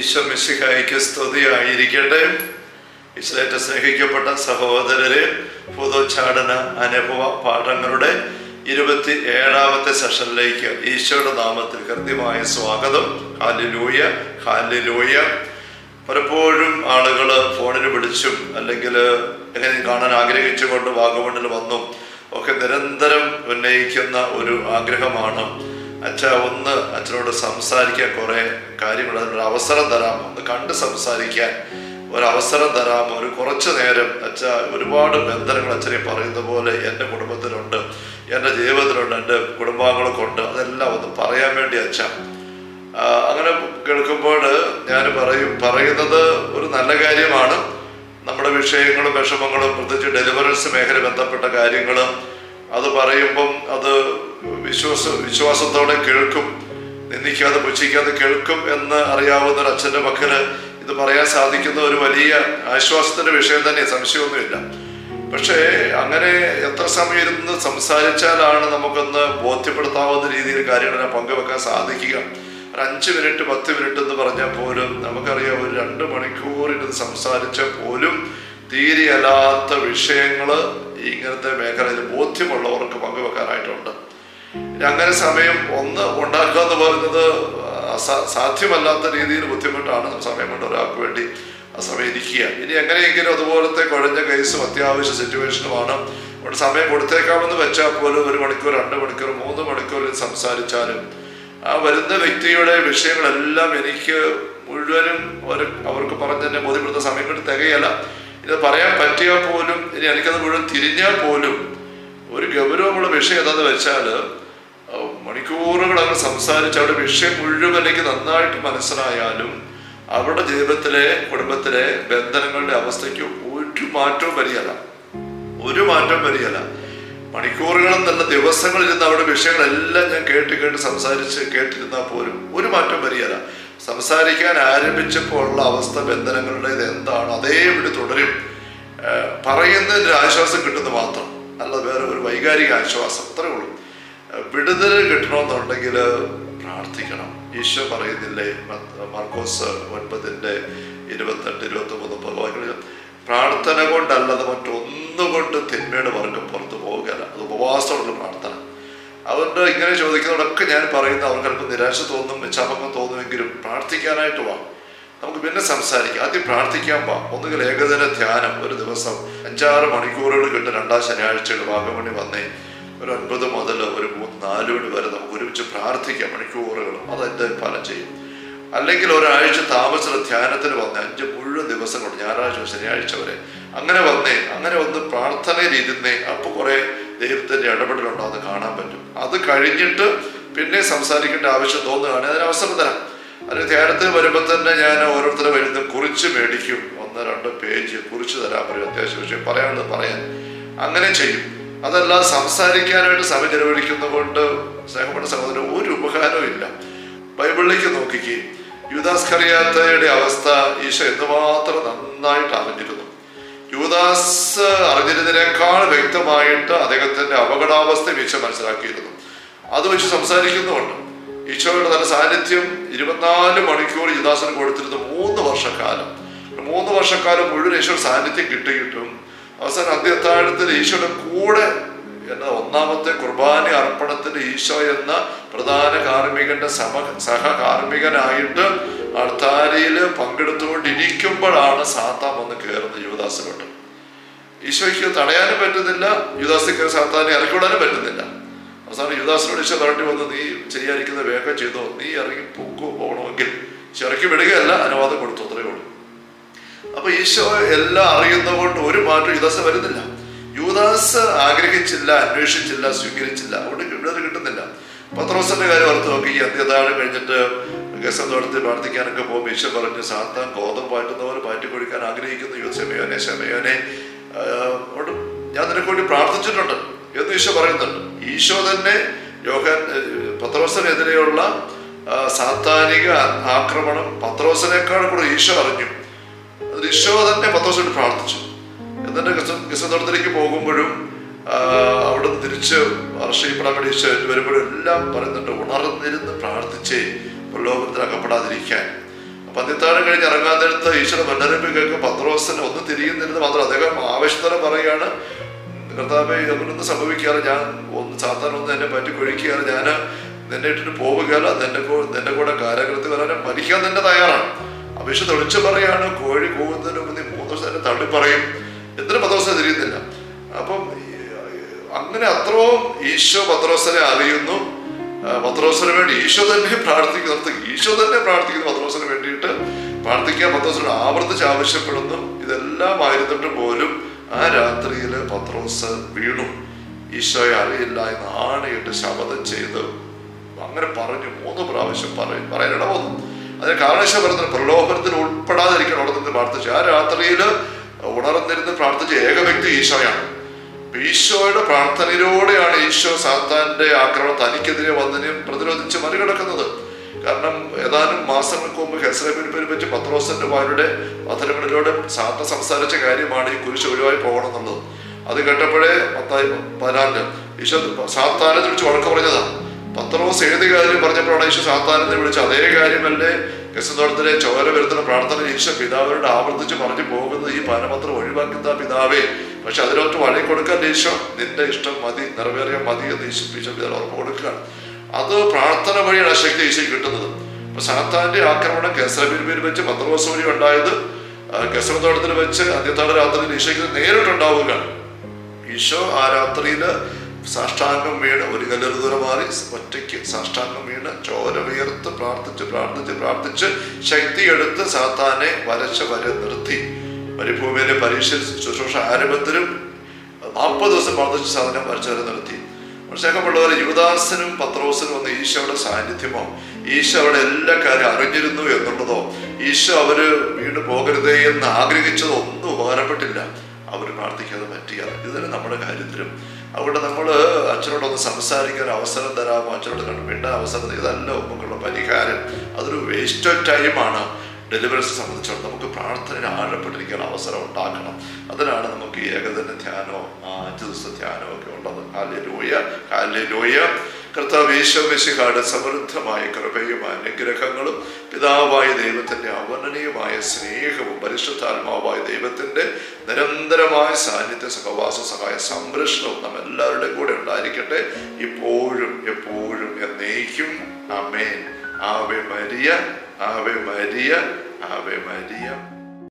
ഈശോ മിശിഹായിക്ക് സ്തുതിയായിരിക്കട്ടെ ഇസ്ലേറ്റ് സ്നേഹിക്കപ്പെട്ട സഹോദരരെ പുതുച്ചാടന അനുഭവ പാഠങ്ങളുടെ ഇരുപത്തി ഏഴാമത്തെ സെഷനിലേക്ക് ഈശോയുടെ നാമത്തിൽ കൃത്യമായ സ്വാഗതം. ഹാലിലൂയ ഹാലിലൂയ പലപ്പോഴും ആളുകൾ ഫോണിൽ വിളിച്ചും അല്ലെങ്കിൽ എങ്ങനെ കാണാൻ ആഗ്രഹിച്ചുകൊണ്ട് വാഗമണ്ണിൽ വന്നും ഒക്കെ നിരന്തരം ഉന്നയിക്കുന്ന ഒരു ആഗ്രഹമാണ്. അച്ഛ ഒന്ന് അച്ഛനോട് സംസാരിക്കാൻ കുറേ കാര്യങ്ങൾ അതിനൊരു അവസരം തരാം ഒന്ന് കണ്ട് സംസാരിക്കാൻ. ഒരവസരം തരാം ഒരു കുറച്ചു നേരം. അച്ഛ ഒരുപാട് ബന്ധനങ്ങൾ അച്ഛനെ പറയുന്ന പോലെ എന്റെ കുടുംബത്തിലുണ്ട്. എന്റെ ജീവിതത്തിലുണ്ട്. എന്റെ കുടുംബാംഗങ്ങളൊക്കെ അതെല്ലാം ഒന്ന് പറയാൻ വേണ്ടി അച്ഛ. അങ്ങനെ കേൾക്കുമ്പോൾ ഞാൻ പറയും പറയുന്നത് ഒരു നല്ല കാര്യമാണ്. നമ്മുടെ വിഷയങ്ങളും വിഷമങ്ങളും പ്രത്യേകിച്ച് ഡെലിവറൻസ് മേഖല ബന്ധപ്പെട്ട കാര്യങ്ങൾ അത് പറയുമ്പം അത് വിശ്വാസ വിശ്വാസത്തോടെ കേൾക്കും നിന്ദിക്കാതെ പുച്ഛിക്കാതെ കേൾക്കും എന്ന് അറിയാവുന്ന ഒരു അച്ഛന്റെ മക്കൾ ഇത് പറയാൻ സാധിക്കുന്ന ഒരു വലിയ ആശ്വാസത്തിന്റെ വിഷയം തന്നെ സംശയമൊന്നുമില്ല. പക്ഷേ അങ്ങനെ എത്ര സമയം ഇരുന്ന് സംസാരിച്ചാലാണ് നമുക്കൊന്ന് ബോധ്യപ്പെടുത്താവുന്ന രീതിയിൽ കാര്യങ്ങളെ പങ്കുവെക്കാൻ സാധിക്കുക. ഒരു അഞ്ച് മിനിറ്റ് പത്ത് മിനിറ്റ് എന്ന് പറഞ്ഞാൽ പോലും നമുക്കറിയാം ഒരു രണ്ട് മണിക്കൂർ ഇരുന്ന് സംസാരിച്ച പോലും തീരെയല്ലാത്ത വിഷയങ്ങൾ ഇങ്ങനത്തെ മേഖലയിൽ ബോധ്യമുള്ളവർക്ക് പങ്കുവെക്കാനായിട്ടുണ്ട്. അങ്ങനെ സമയം ഒന്ന് ഉണ്ടാക്കുക എന്ന് പറയുന്നത് സാധ്യമല്ലാത്ത രീതിയിൽ ബുദ്ധിമുട്ടാണ്. സമയം കൊണ്ട് ഒരാൾക്ക് വേണ്ടി ആ സമയം ഇരിക്കുക. ഇനി എങ്ങനെയെങ്കിലും അതുപോലത്തെ കുഴഞ്ഞ കേസും അത്യാവശ്യ സിറ്റുവേഷനുമാണ് അവിടെ സമയം കൊടുത്തേക്കാമെന്ന് വെച്ചാൽ പോലും ഒരു മണിക്കൂർ രണ്ട് മണിക്കൂർ മൂന്ന് മണിക്കൂർ സംസാരിച്ചാലും ആ വരുന്ന വ്യക്തിയുടെ വിഷയങ്ങളെല്ലാം എനിക്ക് മുഴുവനും അവർക്ക് പറഞ്ഞ് തന്നെ ബോധ്യപ്പെടുത്ത സമയം കൊണ്ട് തികയല്ല. ഇത് പറയാൻ പറ്റിയാൽ പോലും ഇനി എനിക്കത് മുഴുവൻ തിരിഞ്ഞാൽ പോലും ഒരു ഗൗരവമുള്ള വിഷയം എന്താണെന്ന് വെച്ചാൽ മണിക്കൂറുകൾ അവർ സംസാരിച്ച് അവരുടെ വിഷയം മുഴുവൻ നന്നായിട്ട് മനസ്സിലായാലും അവരുടെ ജീവിതത്തിലെ കുടുംബത്തിലെ ബന്ധനങ്ങളുടെ അവസ്ഥയ്ക്ക് ഒരു മാറ്റവും വരികയല്ല. ഒരു മാറ്റവും വരികയല്ല. മണിക്കൂറുകളും തന്നെ ദിവസങ്ങളിരുന്ന് അവരുടെ വിഷയങ്ങളെല്ലാം ഞാൻ കേട്ട് കേട്ട് സംസാരിച്ച് കേട്ടിരുന്നാൽ പോലും ഒരു മാറ്റം വരികയല്ല. സംസാരിക്കാൻ ആരംഭിച്ചപ്പോൾ ഉള്ള അവസ്ഥ ബന്ധനങ്ങളുടെ ഇത് എന്താണ്? അതേപടി തുടരും. പറയുന്നതിന്റെ ആശ്വാസം കിട്ടുന്നു മാത്രം. അല്ലാതെ വേറെ ഒരു വൈകാരിക ആശ്വാസം. അത്രേ ഉള്ളൂ. വിടുതൽ കിട്ടണമെന്നുണ്ടെങ്കിൽ പ്രാർത്ഥിക്കണം. ഈശോ പറയുന്നില്ലേ മർക്കോസ് ഒൻപതിന്റെ ഇരുപത്തെട്ട് ഇരുപത്തി മൂന്ന് മുപ്പത് പ്രാർത്ഥന കൊണ്ടല്ലാതെ മറ്റൊന്നുകൊണ്ട് തിന്മയുടെ വർഗം പുറത്തു പോവുകയല്ല അത് ഉപവാസമുള്ള പ്രാർത്ഥന. അവരുടെ ഇങ്ങനെ ചോദിക്കുന്നതൊക്കെ ഞാൻ പറയുന്ന അവർക്ക് നിരാശ തോന്നും ചമക്കം തോന്നുമെങ്കിലും പ്രാർത്ഥിക്കാനായിട്ട് വാ. നമുക്ക് പിന്നെ സംസാരിക്കാം. ആദ്യം പ്രാർത്ഥിക്കാൻ വാ. ഒന്നുകിൽ ഏകദിന ധ്യാനം ഒരു ദിവസം അഞ്ചാറ് മണിക്കൂറുകൾ കിട്ടും. രണ്ടാം ശനിയാഴ്ചകൾ വാഗമണി വന്നേ. ഒരു അൻപത് മുതൽ ഒരു മൂന്ന് നാല് മണി വരെ നമുക്ക് ഒരുമിച്ച് പ്രാർത്ഥിക്കാം മണിക്കൂറുകൾ. അത് എന്റെ ഫലം ചെയ്യും. അല്ലെങ്കിൽ ഒരാഴ്ച താമസിച്ച ധ്യാനത്തിന് വന്ന് അഞ്ച് മുഴുവൻ ദിവസം കൊണ്ട് ഞായറാഴ്ച ശനിയാഴ്ച വരെ അങ്ങനെ വന്നേ അങ്ങനെ വന്ന് പ്രാർത്ഥനയിൽ ഇരുന്നേ അപ്പോൾ കുറെ ദൈവത്തിന്റെ അത് കാണാൻ പറ്റും. അത് കഴിഞ്ഞിട്ട് പിന്നെ സംസാരിക്കേണ്ട ആവശ്യം തോന്നുകയാണെങ്കിൽ അതിന് അവസരം തരാം. അത് ധ്യാനത്തിന് വരുമ്പോൾ തന്നെ ഞാൻ ഓരോരുത്തരെ വരുന്ന കുറിച്ച് മേടിക്കും. ഒന്ന് രണ്ട് പേജ് കുറിച്ച് തരാൻ പറയും. അത്യാവശ്യം വിഷയം പറയാനുള്ളത് പറയാൻ. അങ്ങനെ ചെയ്യും. അതല്ല സംസാരിക്കാനായിട്ട് സമയം ചെലവഴിക്കുന്നതുകൊണ്ട് സ്നേഹപ്പെട്ട സഹോദരൻ ഒരു ഉപകാരവും ഇല്ല. ബൈബിളിലേക്ക് നോക്കിക്കേ. യുദാസ് കറിയാത്തയുടെ അവസ്ഥ ഈശോ എന്തുമാത്രം നന്നായിട്ട് അറിഞ്ഞിരുന്നു. യുദാസ് അറിഞ്ഞിരുന്നതിനേക്കാൾ വ്യക്തമായിട്ട് അദ്ദേഹത്തിന്റെ അപകടാവസ്ഥ ഈശോ മനസ്സിലാക്കിയിരുന്നു. അത് വെച്ച് സംസാരിക്കുന്നുമുണ്ട്. ഈശോയുടെ തന്നെ സാന്നിധ്യം ഇരുപത്തിനാല് മണിക്കൂർ യുദാസിന് കൊടുത്തിരുന്നു. മൂന്ന് വർഷക്കാലം. മൂന്ന് വർഷക്കാലം മുഴുവൻ ഈശോയുടെ സാന്നിധ്യം കിട്ടിയിട്ടും അവസാനം അന്ത്യത്താഴത്തിൽ ഈശോയുടെ കൂടെ എന്ന ഒന്നാമത്തെ കുർബാന അർപ്പണത്തിൽ ഈശോ എന്ന പ്രധാന കാർമ്മികന്റെ സമ സഹകാർമ്മികനായിട്ട് അർത്താരിയിൽ പങ്കെടുത്തുകൊണ്ടിരിക്കുമ്പോഴാണ് സാത്താൻ വന്ന് കയറുന്നത് യുവദാസിലോട്ട്. ഈശോയ്ക്ക് തടയാനും പറ്റുന്നില്ല യുവദാസിക്ക് സാത്താനെ ഇറക്കിവിടാനും പറ്റുന്നില്ല. അവസാനം യുവദാസിനോട് ഈശോ തരട്ടി വന്ന് നീ ചെയ്യാതിരിക്കുന്ന വേഗം ചെയ്തോ നീ ഇറങ്ങി പൊക്കോ പോകണമെങ്കിൽ. ഈശോ ഇറക്കി വിടുകയല്ല അനുവാദം കൊടുത്തു അത്രയേ ഉള്ളൂ. അപ്പൊ ഈശോ എല്ലാം അറിയുന്നതുകൊണ്ട് ഒരു മാറ്റം യുദാസ് വരുന്നില്ല. യുദാസ് ആഗ്രഹിച്ചില്ല അന്വേഷിച്ചില്ല സ്വീകരിച്ചില്ല. അതുകൊണ്ട് വിടുതൽ കിട്ടുന്നില്ല. പത്രോസിന്റെ കാര്യം ഓർത്ത് നോക്കി ഈ അന്ത്യതാഴം കഴിഞ്ഞിട്ട് ഗസം നടത്തി പ്രാർത്ഥിക്കാനൊക്കെ പോകുമ്പോൾ ഈശോ പറഞ്ഞു സാത്താൻ ഗോതം പാറ്റുന്നവർ പാറ്റി കൊടുക്കാൻ ആഗ്രഹിക്കുന്നു യുദ്ധമയോനെ ശമയോനെ. ഞാൻ നിനക്ക് വേണ്ടി പ്രാർത്ഥിച്ചിട്ടുണ്ട് എന്ന് ഈശോ പറയുന്നുണ്ട്. ഈശോ തന്നെ യോഹൻ പത്രോസിനെതിരെയുള്ള സാത്താനിക ആക്രമണം പത്രോസിനേക്കാൾ കൂടെ ഈശോ അറിഞ്ഞു. ഈശോ തന്നെ പത്രോസിനോട് പ്രാർത്ഥിച്ചു. എന്നിട്ട് ഗസത്തോടത്തിലേക്ക് പോകുമ്പോഴും അവിടെ നിന്ന് തിരിച്ച് വർഷയിപ്പെടാൻ വേണ്ടി ഈശോ വരുമ്പോഴും എല്ലാം പറയുന്നുണ്ട് ഉണർന്നിരുന്ന് പ്രാർത്ഥിച്ചേ പ്രലോഭനത്തിൽ അകപ്പെടാതിരിക്കാൻ പന്തിത്താഴം കഴിഞ്ഞ് ഇറങ്ങാൻ നേരത്ത് ഈശ്വര മുന്നറിയിപ്പ് കേൾക്കും പത്രോസിന് ഒന്നും തിരിയുന്നില്ലെന്ന് മാത്രം അദ്ദേഹം ആവശ്യത്തോടെ പറയുകയാണ് കർത്താവെ അങ്ങനൊന്ന് സംഭവിക്കാറ് ഞാൻ ഒന്ന് സാധാരണ ഒന്ന് എന്നെ പറ്റി കൊഴിക്കുകയാണ്. ഞാൻ നിന്നെ ഇട്ടിട്ട് പോവുകയല്ല നിന്റെ നിന്റെ കൂടെ കാലകൃത്യം വരാനും മരിക്കാൻ തന്നെ തയ്യാറാണ്. അപേക്ഷ തെളിച്ചു പറയാണ് കോഴി പോകുന്നതിന് മുന്നിൽ മൂന്ന് ദിവസം തന്നെ തള്ളി പറയും. എന്തിനും പത്രോസിനെ തിരിയുന്നില്ല. അപ്പം അങ്ങനെ അത്രയും ഈശോ പത്രോസനെ അറിയുന്നു. പത്രോസിന് വേണ്ടി ഈശോ തന്നെ പ്രാർത്ഥിക്കുന്നു. ഈശോ തന്നെ പ്രാർത്ഥിക്കുന്നു പത്രോസിന് വേണ്ടിയിട്ട്. പ്രാർത്ഥിക്കാൻ പത്രോസിനോട് ആവർത്തിച്ച് ആവശ്യപ്പെടുന്നു. ഇതെല്ലാം ആയിരുന്നിട്ട് പോലും ആ രാത്രിയിൽ പത്രോസ് വീണു. ഈശോയെ അറിയില്ല എന്ന് ആണയിട്ട് ശപഥം ചെയ്ത്. അങ്ങനെ പറഞ്ഞു മൂന്ന് പ്രാവശ്യം പറയും പറയാനിട അതിന് കാരണേശ്വര പറയുന്നത് പ്രലോഭനത്തിൽ ഉൾപ്പെടാതിരിക്കണം അവിടെ നിന്ന് പ്രാർത്ഥിച്ചു. ആ രാത്രിയിൽ ഉണർന്നിരുന്ന് പ്രാർത്ഥിച്ച ഏക വ്യക്തി ഈശോയാണ്. ഈശോയുടെ പ്രാർത്ഥനയിലൂടെയാണ് ഈശോ സാത്താന്റെ ആക്രമണം തനിക്കെതിരെ വന്നതിനെയും പ്രതിരോധിച്ച് മറികടക്കുന്നത്. കാരണം ഏതാനും മാസങ്ങൾക്ക് മുമ്പ് ഹെസ്രബിനെ പറ്റി പത്രോസന്റെ വാരുടെ വചനങ്ങളിലൂടെ സാത്ത സംസാരിച്ച കാര്യമാണ് ഈ കുരിശ് ഒഴിവായി പോകണം എന്നുള്ളത് അത് കേട്ടപ്പോഴേ പത്തായി പതിനാലിന് ഈശോ സാത്താനെ തിരിച്ച് വഴക്ക് പറഞ്ഞതാണ്. പത്രോസ് ഏത് കാര്യം പറഞ്ഞപ്പോഴാണ് ഈശോ സാത്താനെ വിളിച്ച് അതേ കാര്യമല്ലേ? ക്രിസ്തുനോടത്തിലെ ചോര വരുത്തുന്ന പ്രാർത്ഥന ഈശോ പിതാവിനോട് ആവർത്തിച്ച് പറഞ്ഞു പോകുന്നത് ഈ പാനപത്രം ഒഴിവാക്കുന്ന പിതാവേ. പക്ഷെ അതിനൊട്ട് വഴി കൊടുക്കാൻ ഈശോ നിന്റെ ഇഷ്ടം മതി നിറവേറിയ മതി എന്ന് ഈശോ പിതാവ് ഉറപ്പ് കൊടുക്കുകയാണ്. അത് പ്രാർത്ഥന വഴിയാണ് ആ ശക്തി ഈശോ കിട്ടുന്നത്. അപ്പൊ സാത്താന്റെ ആക്രമണം കേസരബിരിബിൽ വെച്ച് പത്രോസ് വഴി ഉണ്ടായത് കെസറത്തോട്ടത്തിൽ വെച്ച് അന്ത്യത്താഴ രാത്രിയിൽ ഈശോയ്ക്ക് നേരിട്ടുണ്ടാവുകയാണ്. ഈശോ ആ രാത്രിയിൽ സാഷ്ടാംഗം വീണ് ഒരു കല്ലൊരു ദൂരം മാറി ഒറ്റയ്ക്ക് സാഷ്ടാംഗം വീണ് ചോര വിയർത്ത് പ്രാർത്ഥിച്ച് പ്രാർത്ഥിച്ച് പ്രാർത്ഥിച്ച് ശക്തിയെടുത്ത് സാത്താനെ വരച്ച വര നിർത്തി. മരുഭൂമിയിലെ പരീക്ഷ ശുശ്രൂഷ ആരംഭത്തിലും നാൽപ്പത് ദിവസം പ്രാർത്ഥിച്ച് സാധനം വരച്ച വരെ നിർത്തി. മനസ്സിലാക്കപ്പെട്ടവരെ യുവദാസനും പത്രോസിനും ഒന്ന് ഈശോയുടെ സാന്നിധ്യമോ ഈശോ അവിടെ എല്ലാ കാര്യം അറിഞ്ഞിരുന്നു എന്നുള്ളതോ ഈശോ അവർ വീണ്ടും പോകരുതേ എന്ന് ആഗ്രഹിച്ചതോ ഒന്നും ഉപകാരപ്പെട്ടില്ല. അവർ പ്രാർത്ഥിക്കാതെ പറ്റിയാൽ ഇതിന് നമ്മുടെ കാര്യത്തിലും അവിടെ നമ്മൾ അച്ഛനോടൊന്ന് സംസാരിക്കാൻ അവസരം തരാമോ? അച്ഛനോട് കണ്ടുപിണ്ട അവസരം. ഇതല്ല നമുക്കുള്ള പരിഹാരം. അതൊരു വേസ്റ്റ് ഓഫ് ടൈമാണ് ഡെലിവറിസ് സംബന്ധിച്ചോളം നമുക്ക് പ്രാർത്ഥന ആഴപ്പെട്ടിരിക്കാൻ അവസരം ഉണ്ടാക്കണം. അതിനാണ് നമുക്ക് ഈ ഏകദിന ധ്യാനവും അഞ്ച് ദിവസത്തെ ധ്യാനവും ഒക്കെ ഉള്ളത്. ഹാല്യലൂയ ഹാല്യലൂയ കർത്താവ് ഈശോമിശിഹാട് സമൃദ്ധമായ കൃപയും അനുഗ്രഹങ്ങളും പിതാവായ ദൈവത്തിന്റെ അവർണനീയമായ സ്നേഹവും പരിശുദ്ധാത്മാവായ ദൈവത്തിന്റെ നിരന്തരമായ സാന്നിധ്യ സഹവാസ സഹായ സംരക്ഷണവും നാം എല്ലാവരുടെയും കൂടെ ഉണ്ടായിരിക്കട്ടെ. ഇപ്പോഴും എപ്പോഴും എന്നേക്കും. അമേൻ ആവെ മരിയ ആവെ മരിയ ആവെ മരിയ.